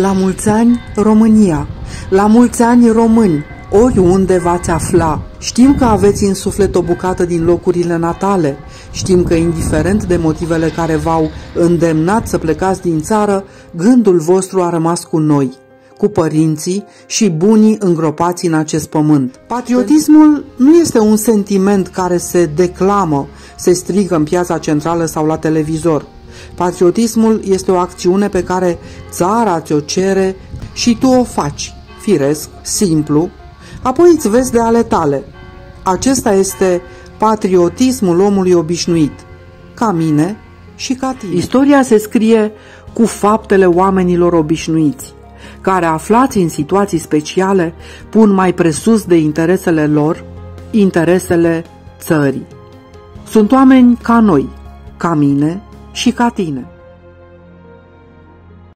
La mulți ani, România! La mulți ani, români! Oriunde v-ați afla, știm că aveți în suflet o bucată din locurile natale, știm că indiferent de motivele care v-au îndemnat să plecați din țară, gândul vostru a rămas cu noi, cu părinții și bunii îngropați în acest pământ. Patriotismul nu este un sentiment care se declamă, se strigă în piața centrală sau la televizor. Patriotismul este o acțiune pe care țara ți-o cere și tu o faci, firesc, simplu, apoi îți vezi de ale tale. Acesta este patriotismul omului obișnuit, ca mine și ca tine. Istoria se scrie cu faptele oamenilor obișnuiți, care aflați în situații speciale pun mai presus de interesele lor interesele țării. Sunt oameni ca noi, ca mine și ca tine.